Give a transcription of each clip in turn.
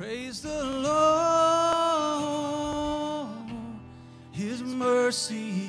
Praise the Lord, His mercy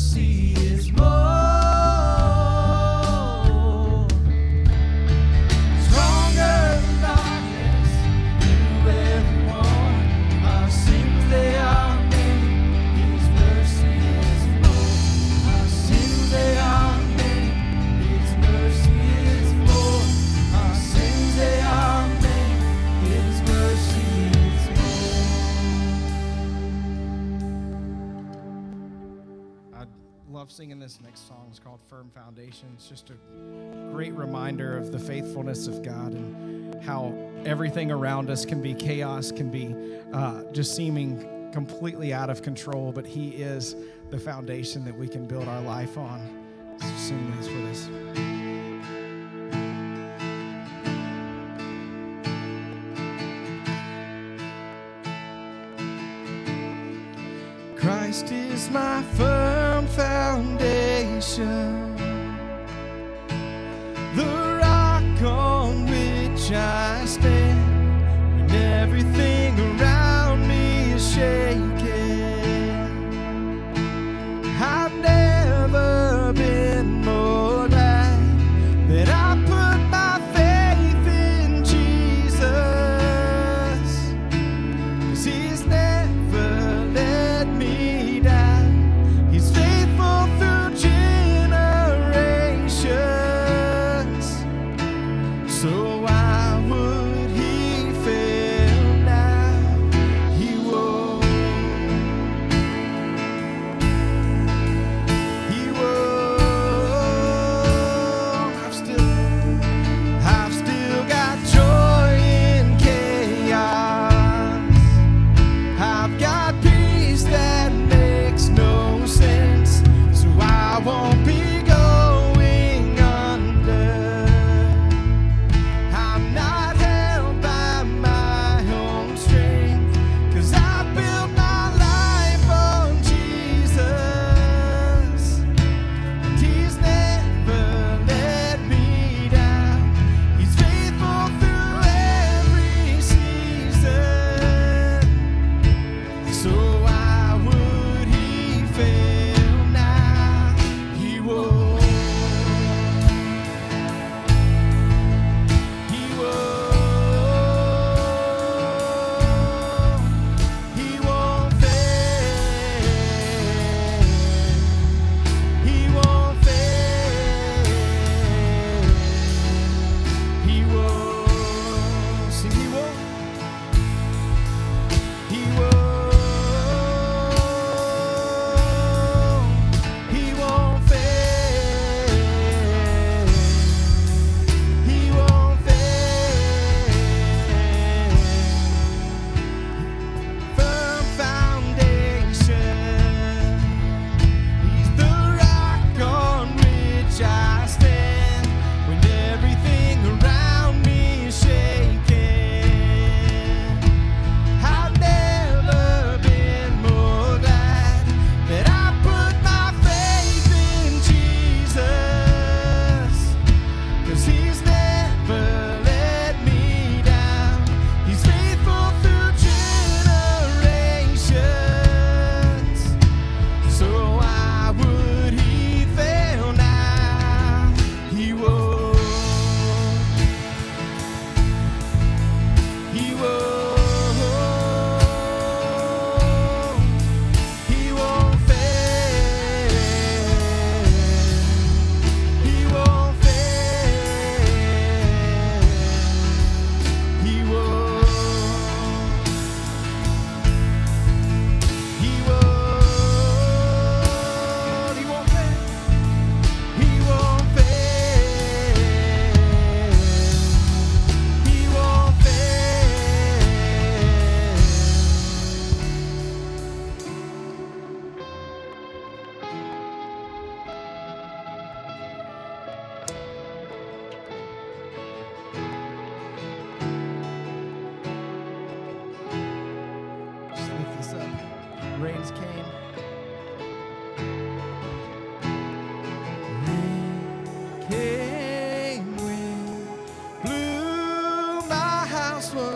see called Firm Foundations. Just a great reminder of the faithfulness of God and how everything around us can be chaos, can be uh, just seeming completely out of control, but He is the foundation that we can build our life on. So sing this with us. Christ is my firm foundation, the rock on which I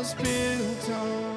was built on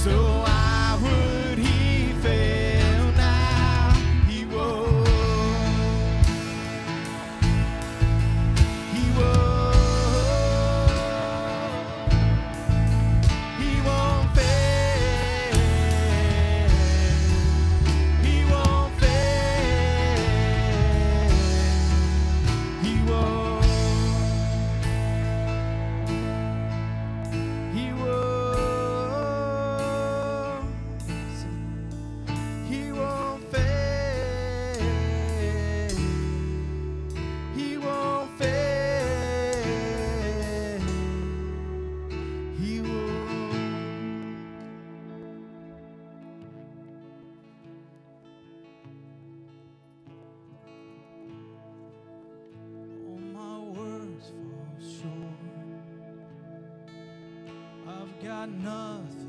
So got nothing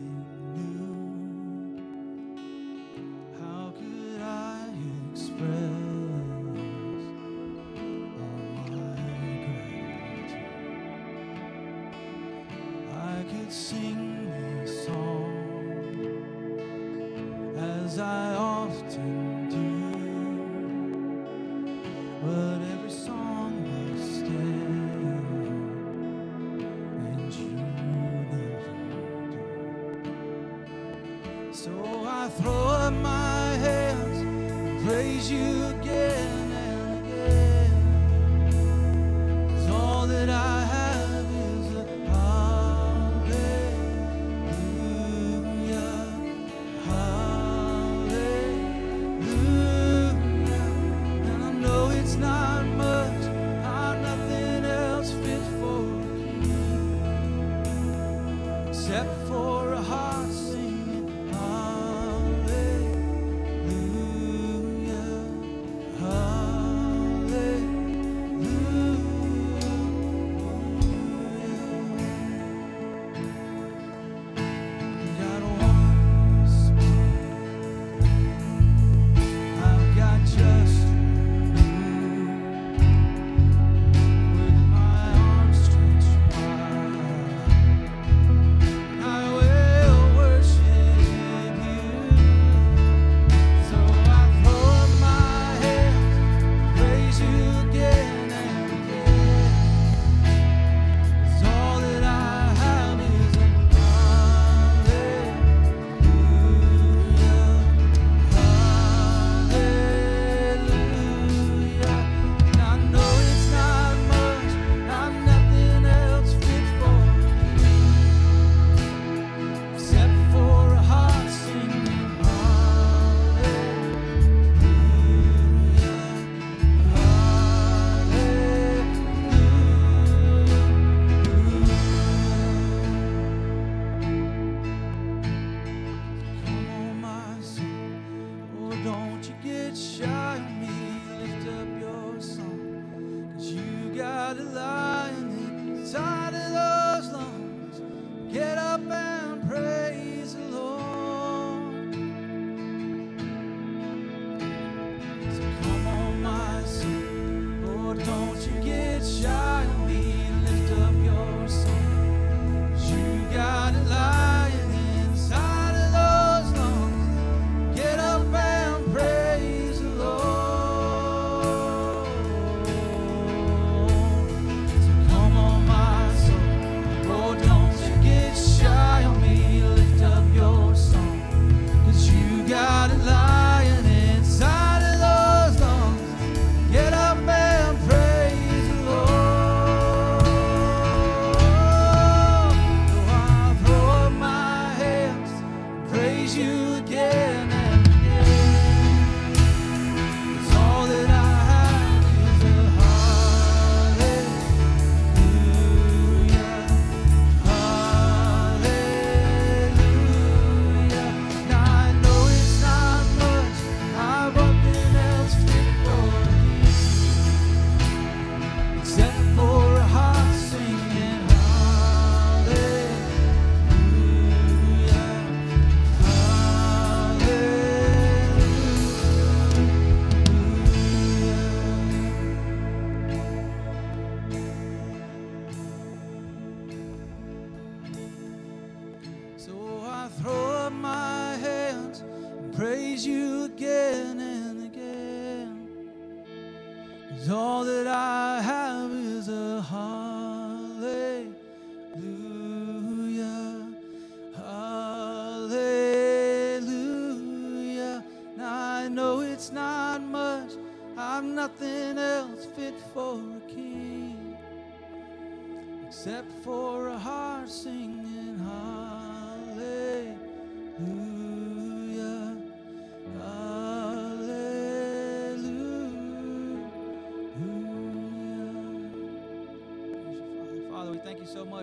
praise you again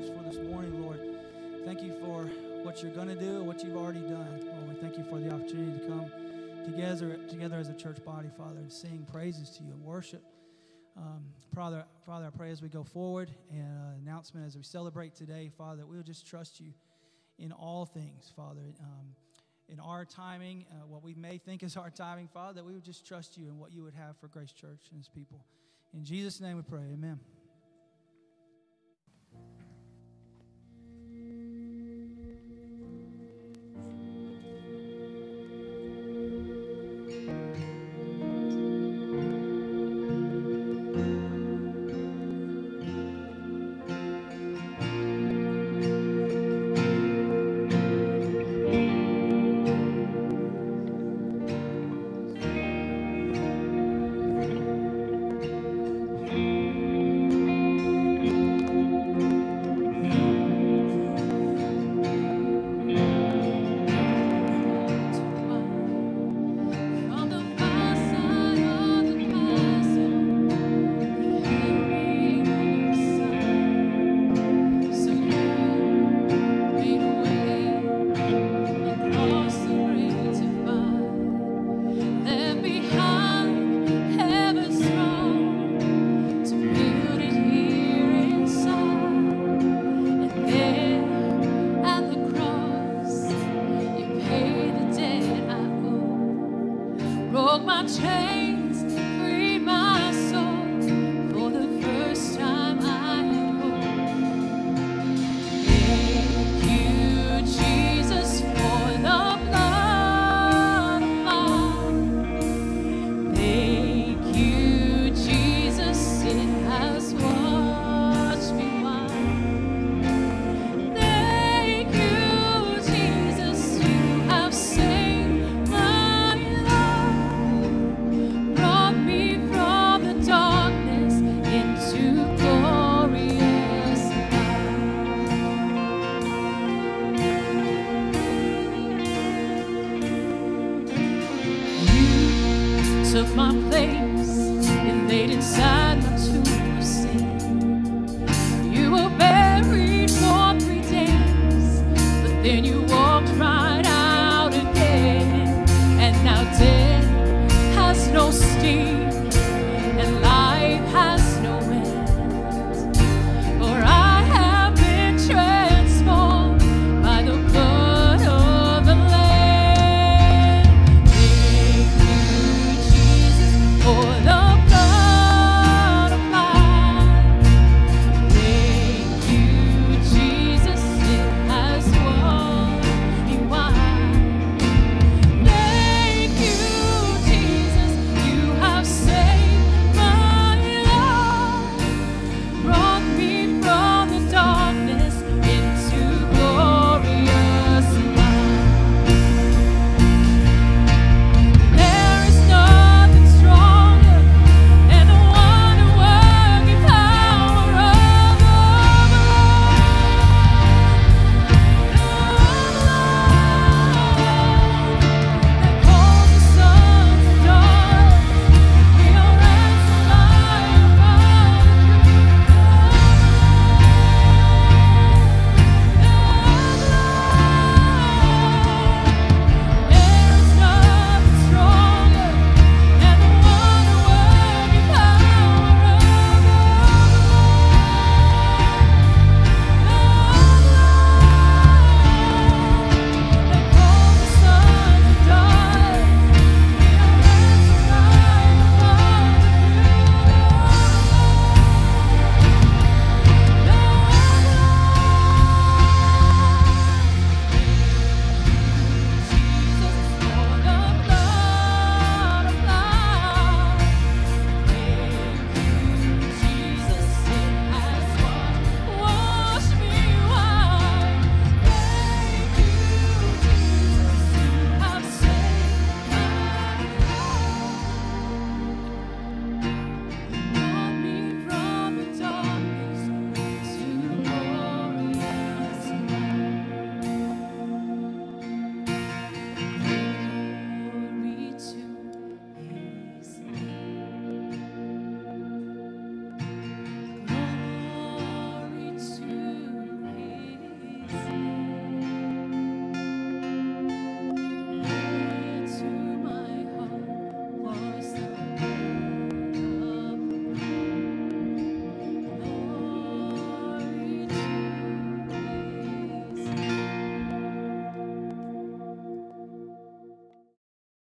much for this morning, Lord. Thank you for what you're going to do, and what you've already done. Lord, we thank you for the opportunity to come together, together as a church body, Father, and sing praises to you and worship. Um, Father, Father, I pray as we go forward and uh, announcement as we celebrate today, Father, we'll just trust you in all things, Father. Um, in our timing, uh, what we may think is our timing, Father, that we would just trust you in what you would have for Grace Church and its people. In Jesus' name we pray. Amen.